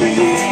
believe.